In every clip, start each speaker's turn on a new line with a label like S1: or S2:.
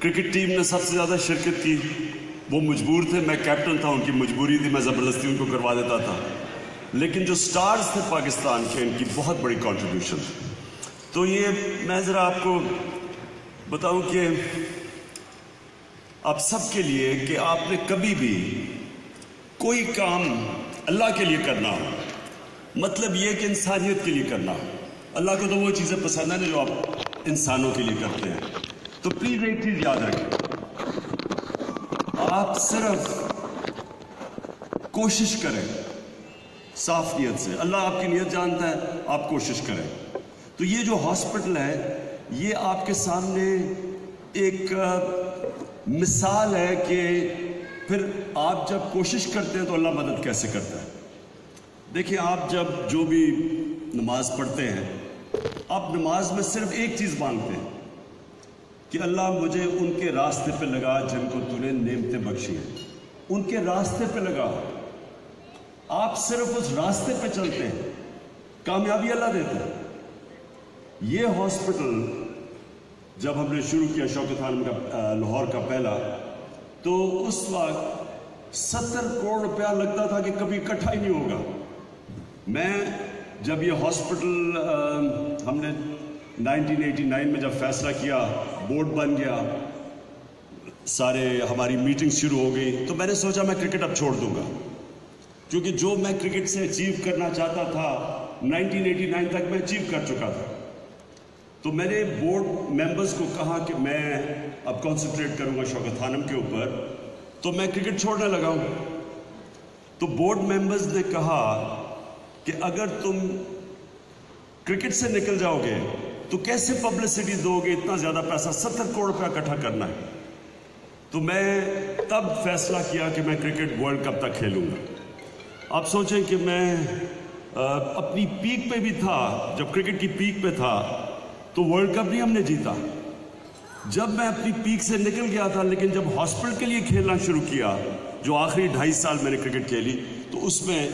S1: Cricket team نے سب سے زیادہ شرکت کی۔ وہ مجبور تھے، میں کیپٹن تھا، ان کی مجبوری تھی، میں زبردستی ان کو کروا دیتا تھا۔ لیکن جو سٹارز تھے پاکستان کے، ان کی بہت بڑی کنٹریبیوشن تو یہ میں ذرا آپ کو بتاؤں کہ آپ سب کے لیے کہ آپ نے کبھی بھی کوئی کام اللہ کے لیے کرنا ہو۔ مطلب یہ کہ انسانیت کے لیے کرنا ہو۔ اللہ کو تو وہ چیزیں پسند ہیں جو آپ انسانوں کے لیے کرتے ہیں۔ تو پلیز ایک چیز یاد رکھیں۔ آپ صرف کوشش کریں صاف نیت سے۔ اللہ آپ کی نیت جانتا ہے، آپ کوشش کریں۔ تو یہ جو ہاسپٹل ہے، یہ آپ کے سامنے ایک مثال ہے کہ پھر آپ جب کوشش کرتے ہیں تو اللہ مدد کیسے کرتا ہے؟ دیکھیں، آپ جب جو بھی نماز پڑھتے ہیں، آپ نماز میں صرف ایک چیز مانگتے ہیں۔ کہ اللہ مجھے ان کے راستے پہ لگا جن کو تو نے نعمتیں بخشی ہیں۔ ان کے راستے پہ لگا۔ آپ صرف اس راستے پہ چلتے ہیں۔ کامیابی اللہ دیتے ہیں۔ یہ ہاسپٹل جب ہم نے شروع کیا شوکت خان کا لاہور کا پہلا، تو اس وقت ستر کروڑ روپیہ لگتا تھا کہ کبھی اکٹھا ہی نہیں ہوگا۔ میں جب یہ ہاسپٹل ہم نے نائنٹین ایٹی نائن میں جب فیصلہ کیا بورڈ بن گیا، سارے ہماری میٹنگ شروع ہو گئی تو میں نے سوچا میں کرکٹ اب چھوڑ دوں گا۔ کیونکہ جو میں کرکٹ سے اچیو کرنا چاہتا تھا نائنٹین ایٹی نائن تک میں اچیو کر چکا تھا۔ تو میں نے بورڈ ممبرز کو کہا کہ میں اب کانسنٹریٹ کروں گا شوکت خانم کے اوپر۔ تو میں کرکٹ چھوڑنے لگا ہوں۔ تو بورڈ ممبرز نے کہا کہ اگر تم کرکٹ سے نکل جاؤ گے تو کیسے پبلسٹی دو گے؟ اتنا زیادہ پیسہ ستر کروڑ روپیہ اکٹھا کرنا ہے۔ تو میں تب فیصلہ کیا کہ میں کرکٹ ورلڈ کپ تک کھیلوں گا۔ آپ سوچیں کہ میں اپنی پیک پہ بھی تھا، جب کرکٹ کی پیک پہ تھا، تو ورلڈ کپ نہیں ہم نے جیتا۔ جب میں اپنی پیک سے نکل گیا تھا، لیکن جب ہاسپٹل کے لیے کھیلنا شروع کیا، جو آخری ڈھائی سال میں نے کرکٹ کھیلی، تو اس میں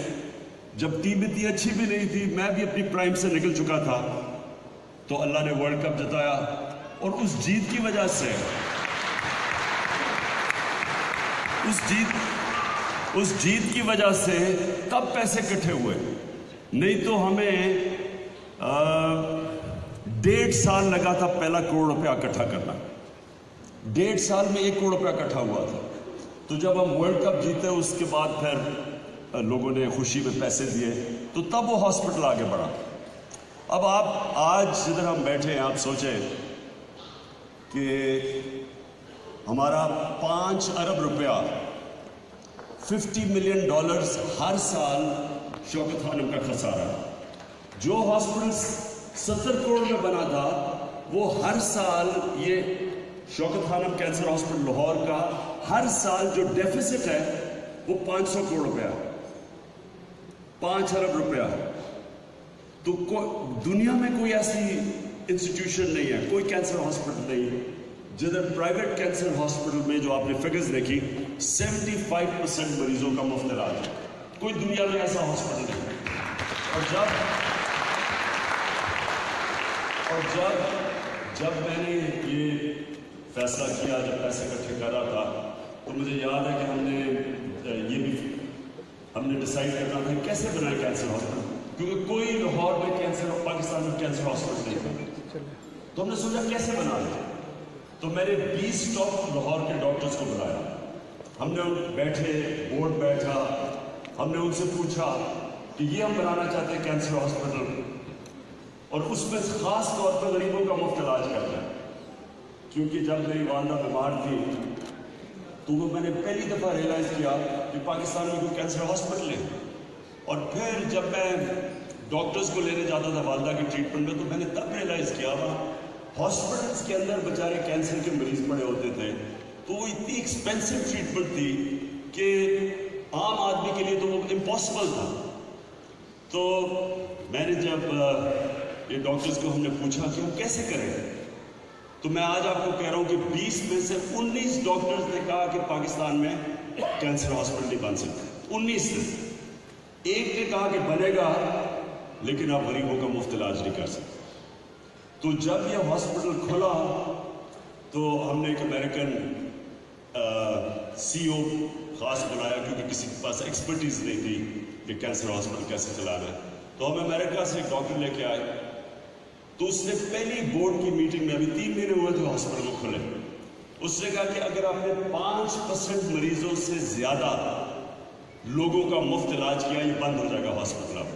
S1: جب ٹیم اتنی اچھی بھی نہیں تھی، میں بھی اپنی پرائم سے نکل چکا تھا۔ تو اللہ نے ورلڈ کپ جتایا اور اس جیت کی وجہ سے اس جیت اس جیت کی وجہ سے تب پیسے کٹھے ہوئے؟ نہیں تو ہمیں ڈیڑھ سال لگا تھا پہلا کروڑ روپیہ اکٹھا کرنا۔ ڈیڑھ سال میں ایک کروڑ روپیہ اکٹھا ہوا تھا۔ تو جب ہم ورلڈ کپ جیتے، اس کے بعد پھر لوگوں نے خوشی میں پیسے دیے۔ تو تب وہ ہاسپٹل آگے بڑھا۔ اب آپ آج جدھر ہم بیٹھے ہیں، آپ سوچیں کہ ہمارا پانچ ارب روپیہ، ففٹی ملین ڈالرز ہر سال شوکت خانم کا خسارہ جو ہاسپٹلس ستر کروڑ میں بنا تھا، وہ ہر سال یہ شوکت خانم کینسر ہاسپٹل لاہور کا ہر سال جو ڈیفیسٹ ہے، وہ پانچ سو کروڑ روپیہ پانچ ارب روپیہ تو دنیا میں کوئی ایسی انسٹیٹیوشن نہیں ہے، کوئی کینسر ہاسپٹل نہیں ہے، جدھر پرائیویٹ کینسر ہاسپٹل میں جو آپ نے فگرز دیکھی سیونٹی فائیو پرسینٹ مریضوں کا مفت علاج ہے۔ کوئی دنیا میں ایسا ہاسپٹل نہیں۔ اور جب اور جب جب میں نے یہ فیصلہ کیا، جب پیسے اکٹھے کر رہا تھا، تو مجھے یاد ہے کہ ہم نے، یہ بھی ہم نے ڈیسائیڈ کرنا تھا کیسے بنائے کینسر ہاسپٹل کیونکہ کوئی لاہور میں کینسر پاکستان میں کینسر ہاسپٹل نہیں تھا تو ہم نے سوچا کیسے بنا لیں؟ تو میں نے بیس ٹاپ لاہور کے ڈاکٹرز کو بلایا۔ ہم نے بیٹھے بورڈ بیٹھا، ہم نے ان سے پوچھا کہ یہ ہم بنانا چاہتے ہیں کینسر ہاسپٹل اور اس میں خاص طور پر غریبوں کا مفت علاج کرنا ہے کیونکہ جب میری والدہ بیمار تھی، تو وہ میں نے پہلی دفعہ ریئلائز کیا کہ پاکستان میں کوئی کینسر ہاسپٹل ہے۔ اور پھر جب میں ڈاکٹرز کو لینے جاتا تھا والدہ کی ٹریٹمنٹ میں، تو میں نے تب ریئلائز کیا وہاں ہاسپٹلس کے اندر بیچارے کینسر کے مریض پڑے ہوتے تھے۔ تو وہ اتنی ایکسپینسو ٹریٹمنٹ تھی کہ عام آدمی کے لیے تو وہ امپاسبل تھا۔ تو میں نے جب یہ ڈاکٹرز کو ہم نے پوچھا کہ ہم کیسے کریں؟ تو میں آج آپ کو کہہ رہا ہوں کہ بیس میں سے انیس ڈاکٹرز نے کہا کہ پاکستان میں کینسر ہاسپٹل نہیں بن سکتے انیس سے۔ ایک نے کہا کہ بنے گا، لیکن آپ غریبوں کا مفت علاج نہیں کر سکتے۔ تو جب یہ ہاسپٹل کھلا، تو ہم نے ایک امریکن سی او خاص بنایا، کیونکہ کسی کے پاس ایکسپرٹیز نہیں تھی کہ کینسر ہاسپٹل کیسے چلانا ہے۔ تو ہم امریکہ سے ایک ڈاکٹر لے کے آئے۔ تو اس نے پہلی بورڈ کی میٹنگ میں ابھی تین مہینے ہوئے تھے ہاسپٹل کو کھلے۔ اس نے کہا کہ اگر آپ نے پانچ پرسنٹ مریضوں سے زیادہ لوگوں کا مفت علاج کیا، یہ بند ہو جائے گا ہاسپٹل آپ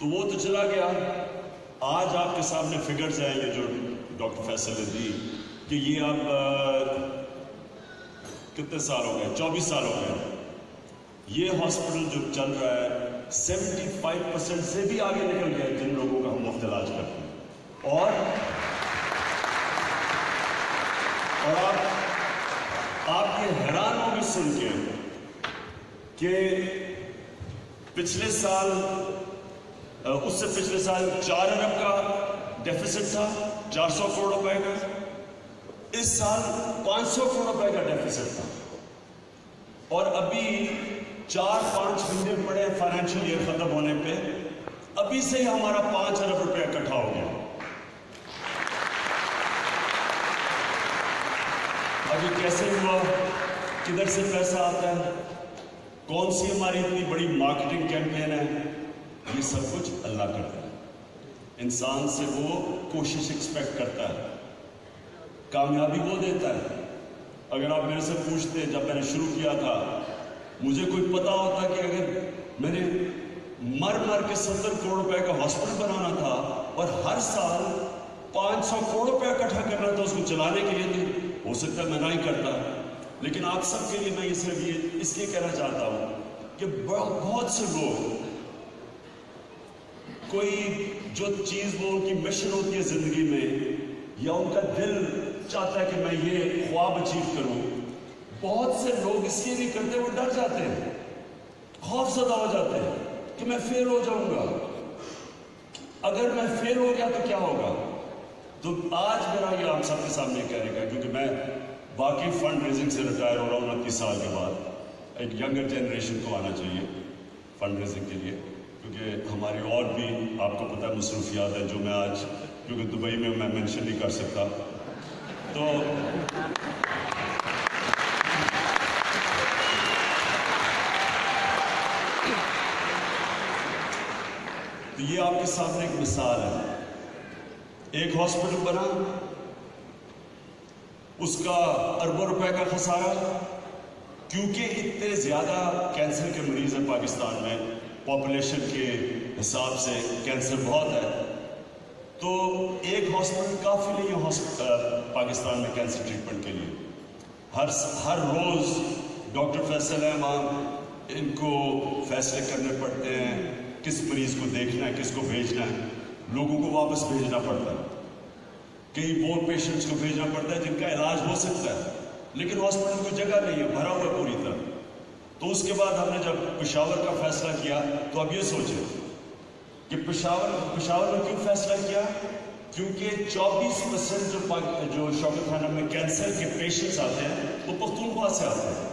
S1: تو وہ تو چلا گیا۔ آج آپ کے سامنے فگرز ہیں، یہ جو ڈاکٹر فیصل نے دی کہ یہ آپ کتنے سال ہو گئے؟ چوبیس سال ہو گئے۔ یہ ہاسپٹل جو چل رہا ہے سیونٹی فائیو پرسینٹ سے بھی آگے نکل گیا جن لوگوں کا ہم مفت علاج کرتے ہیں۔ اور اور آپ آپ یہ حیران ہوگی سن کے کہ پچھلے سال اس سے پچھلے سال چار ارب کا ڈیفیسٹ تھا، چار سو کروڑ روپے کا۔ اس سال پانچ سو کروڑ روپے کا ڈیفیسٹ تھا۔ اور ابھی چار پانچ مہینے پڑے فائنینشیل ایئر ختم ہونے پہ، ابھی سے ہی ہمارا پانچ ارب روپے اکٹھا ہو گیا۔ ابھی کیسے ہوا؟ کدھر سے پیسہ آتا ہے؟ کون سی ہماری اتنی بڑی مارکیٹنگ کیمپین ہے؟ یہ سب کچھ اللہ کرتا ہے۔ انسان سے وہ کوشش ایکسپیکٹ کرتا ہے۔ کامیابی وہ دیتا ہے۔ اگر آپ میرے سے پوچھتے جب میں نے شروع کیا تھا، مجھے کوئی پتا ہوتا کہ اگر میں نے مر مر کے ستر کروڑ روپے کا ہاسپٹل بنانا تھا اور ہر سال پانچ سو کروڑ روپے اکٹھا کرنا تھا اس کو چلانے کے لیے ہو سکتا ہے میں نہ ہی کرتا۔ لیکن آپ سب کے لیے میں یہ صرف یہ اس لیے کہنا چاہتا ہوں کہ بہت سے لوگ کوئی جو چیز وہ ان کی مشن ہوتی ہے زندگی میں، یا ان کا دل چاہتا ہے کہ میں یہ خواب اچیو کروں۔ بہت سے لوگ اس لیے نہیں کرتے، وہ ڈر جاتے ہیں۔ خوف زدہ ہو جاتے ہیں کہ میں فیل ہو جاؤں گا۔ اگر میں فیل ہو گیا تو کیا ہوگا؟ تو آج میرا یہ آپ سب کے سامنے کہنے کا کیونکہ میں باقی فنڈ ریزنگ سے ریٹائر ہو رہا ہوں انتیس سال کے بعد۔ ایک ینگر جنریشن کو آنا چاہیے فنڈ ریزنگ کے لیے، کیونکہ ہماری اور بھی آپ کو پتہ ہے مصروفیات ہیں جو میں آج، کیونکہ دبئی میں میں مینشن نہیں کر سکتا۔ تو تو یہ آپ کے سامنے ایک مثال ہے۔ ایک ہاسپٹل بنا، اس کا اربوں روپے کا خسارہ۔ کیونکہ اتنے زیادہ کینسر کے مریض ہیں پاکستان میں پاپولیشن کے حساب سے کینسر بہت ہے۔ تو ایک ہاسپٹل کافی نہیں ہے پاکستان میں کینسر ٹریٹمنٹ کے لیے۔ ہر ہر روز ڈاکٹر فیصل ہے وہاں ان کو فیصلے کرنے پڑتے ہیں، کس مریض کو دیکھنا ہے، کس کو بھیجنا ہے۔ لوگوں کو واپس بھیجنا پڑتا ہے۔ کئی وہ پیشنٹس کو بھیجنا پڑتا ہے جن کا علاج ہو سکتا ہے۔ لیکن ہاسپٹل کو جگہ نہیں ہے، بھرا ہوا پوری طرح۔ تو اس کے بعد ہم نے جب پشاور کا فیصلہ کیا، تو اب یہ سوچیں کہ پشاور پشاور میں کیوں فیصلہ کیا؟ کیونکہ چوبیس پرسنٹ جو جو شوکت خانہ میں کینسر کے پیشنٹس آتے ہیں، وہ پختونخوا سے آتے ہیں۔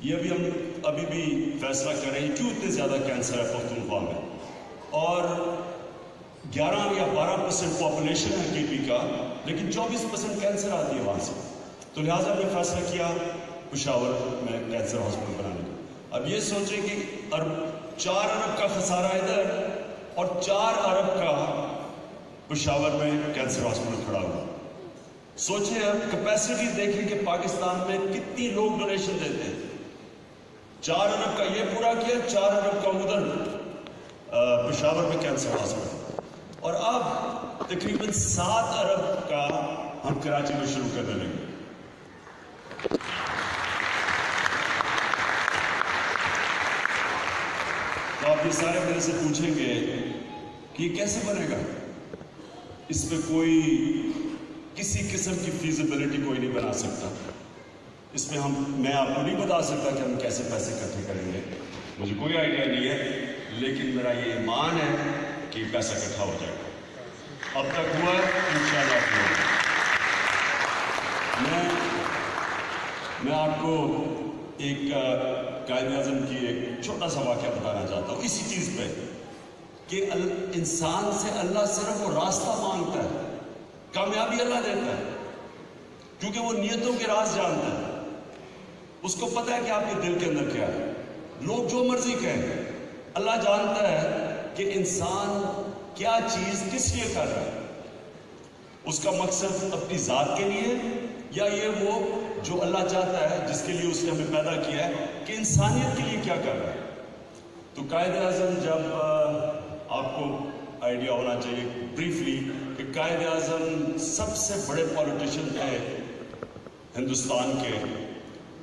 S1: یہ ابھی ہم ابھی بھی فیصلہ کر رہے ہیں، کیوں اتنے زیادہ کینسر ہے پختونخوا میں؟ اور گیارہ یا بارہ پرسنٹ پاپولیشن ہے کے پی کا، لیکن چوبیس پرسنٹ کینسر آتی ہے وہاں سے۔ تو لہٰذا ہم نے فیصلہ کیا پشاور میں کینسر ہاسپٹل بنانے کا۔ اب یہ سوچیں کہ چار ارب کا خسارہ ادھر اور چار ارب کا پشاور میں کینسر ہاسپٹل کھڑا ہوا۔ سوچیں اب کیپیسٹی دیکھیں کہ پاکستان میں کتنی لوگ ڈونیشن دیتے ہیں۔ چار ارب کا یہ پورا کیا، چار ارب کا ادھر پشاور میں کینسر ہاسپٹل۔ اور اب تقریباً سات ارب کا ہم کراچی میں شروع کرنے لگے یہ سارے میرے سے پوچھیں گے کہ یہ کیسے بنے گا؟ اس میں کوئی کسی قسم کی فیزیبلٹی کوئی نہیں بنا سکتا۔ اس میں ہم میں آپ کو نہیں بتا سکتا کہ ہم کیسے پیسے اکٹھے کریں گے۔ مجھے کوئی آئیڈیا نہیں ہے، لیکن میرا یہ ایمان ہے کہ پیسہ اکٹھا ہو جائے گا۔ اب تک ہوا ہے ان شاء اللہ میں میں آپ کو ایک قائد اعظم کی ایک چھوٹا سا واقعہ بتانا چاہتا ہوں۔ اسی چیز پہ کہ انسان سے اللہ صرف وہ راستہ مانگتا ہے، کامیابی اللہ دیتا ہے، کیونکہ وہ نیتوں کے راز جانتا ہے۔ اس کو پتہ ہے کہ آپ کے دل کے اندر کیا ہے۔ لوگ جو مرضی کہیں، اللہ جانتا ہے کہ انسان کیا چیز کس لیے کر رہا ہے۔ اس کا مقصد اپنی ذات کے لیے یا یہ وہ جو اللہ چاہتا ہے، جس کے لیے اس نے ہمیں پیدا کیا ہے، کہ انسانیت کے لیے کیا کر رہا ہے؟ تو قائد اعظم جب آپ کو آئیڈیا ہونا چاہیے بریفلی کہ قائد اعظم سب سے بڑے پولیٹیشن تھے ہندوستان کے۔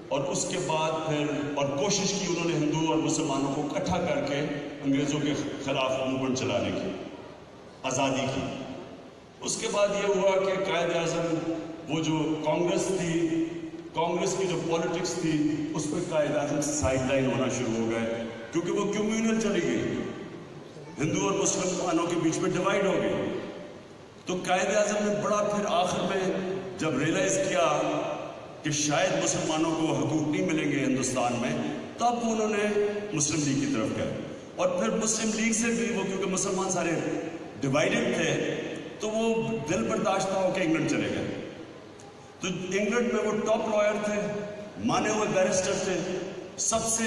S1: اور اس کے بعد پھر، اور کوشش کی انہوں نے ہندو اور مسلمانوں کو اکٹھا کر کے انگریزوں کے خلاف موومنٹ چلانے کی، آزادی کی۔ اس کے بعد یہ ہوا کہ قائد اعظم وہ جو کانگریس تھی کانگریس کی جو پالیٹکس تھی، اس پہ قائد اعظم سائڈ لائن ہونا شروع ہو گئے۔ کیونکہ وہ کمیونل چلی گئی۔ ہندو اور مسلمانوں کے بیچ میں ڈیوائڈ ہو گئی۔ تو قائد اعظم نے بڑا پھر آخر میں جب ریئلائز کیا کہ شاید مسلمانوں کو حقوق نہیں ملیں گے ہندوستان میں، تب انہوں نے مسلم لیگ کی طرف گئے۔ اور پھر مسلم لیگ سے بھی، وہ کیونکہ مسلمان سارے ڈیوائڈڈ تھے، تو وہ دل برداشتہ ہو کے انگلینڈ چلے گئے۔ تو انگلینڈ میں وہ ٹاپ لائر تھے، مانے ہوئے بیرسٹر تھے۔ سب سے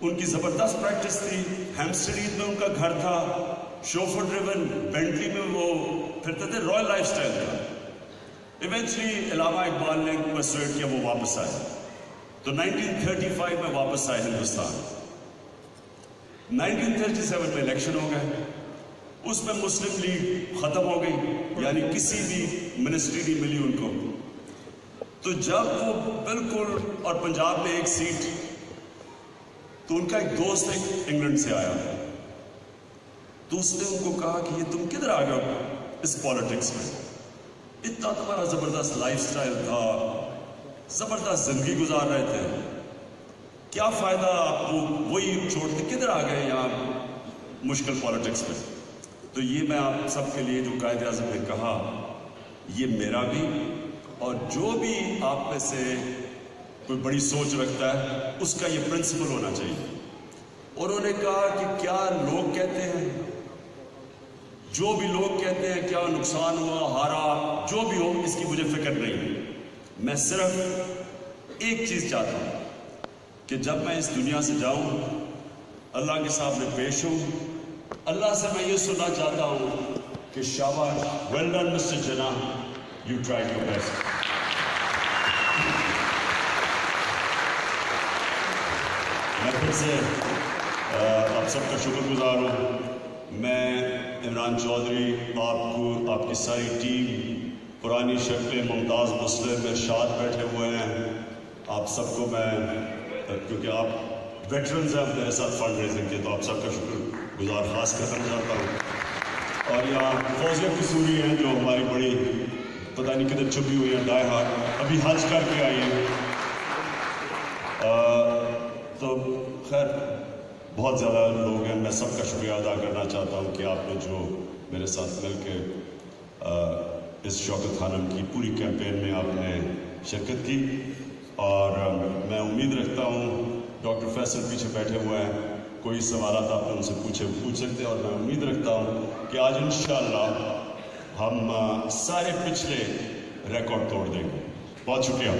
S1: ان کی زبردست پریکٹس تھی۔ ہیمسٹریٹ میں ان کا گھر تھا۔ شوفر ڈریون بینٹلی میں وہ پھرتے تھے۔ رائل لائف سٹائل تھا ایونچلی علامہ اقبال نے پرسویٹ کیا وہ واپس آئے۔ تو 1935 میں واپس آئے ہندوستان۔ 1937 میں الیکشن ہو گئے۔ اس میں مسلم لیگ ختم ہو گئی یعنی کسی بھی منسٹری نہیں ملی ان کو۔ تو جب وہ بالکل، اور پنجاب میں ایک سیٹ، تو ان کا ایک دوست ایک انگلینڈ سے آیا۔ تو اس نے ان کو کہا کہ یہ تم کدھر آ گئے اس پالیٹکس میں؟ اتنا تمہارا زبردست لائف سٹائل تھا۔ زبردست زندگی گزار رہے تھے۔ کیا فائدہ آپ کو وہی چھوڑ کے کدھر آ گئے یہاں مشکل پالیٹکس میں؟ تو یہ میں آپ سب کے لیے جو قائد اعظم نے کہا، یہ میرا بھی اور جو بھی آپ میں سے کوئی بڑی سوچ رکھتا ہے، اس کا یہ پرنسپل ہونا چاہیے۔ اور انہوں نے کہا کہ کیا لوگ کہتے ہیں؟ جو بھی لوگ کہتے ہیں، کیا نقصان ہوا، ہارا، جو بھی ہو، اس کی مجھے فکر نہیں۔ ہے میں صرف ایک چیز چاہتا ہوں کہ جب میں اس دنیا سے جاؤں، اللہ کے سامنے پیش ہوں اللہ سے میں یہ سننا چاہتا ہوں کہ شاباش well done mister Jinnah you try your best میں پھر سے آپ سب کا شکر گزار ہوں۔ میں عمران چودھری، آپ کو، آپ کی ساری ٹیم، پرانی شکلیں ممتاز مسلم ارشاد بیٹھے ہوئے ہیں۔ آپ سب کو میں، کیونکہ آپ ویٹرنز ہیں میرے ساتھ فنڈ ریزنگ کے تو آپ سب کا شکر گزار خاص کرنا چاہتا ہوں۔ اور یہاں فوزیہ کسوری ہیں جو ہماری بڑی پتہ نہیں کدھر چھپی ہوئی ہیں ڈائے ہاتھ۔ ابھی حج کر کے آئی ہیں۔ تو خیر، بہت زیادہ لوگ ہیں۔ میں سب کا شکریہ ادا کرنا چاہتا ہوں کہ آپ نے جو میرے ساتھ مل کے اس شوکت خانم کی پوری کیمپین میں آپ نے شرکت کی۔ اور میں امید رکھتا ہوں، ڈاکٹر فیصل پیچھے بیٹھے ہوئے ہیں۔ کوئی سوالات آپ نے ان سے پوچھے، پوچھ سکتے ہیں اور میں امید رکھتا ہوں کہ آج انشاءاللہ ہم سارے پچھلے ریکارڈ توڑ دیں گے۔ بہت شکریہ۔